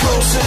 closer.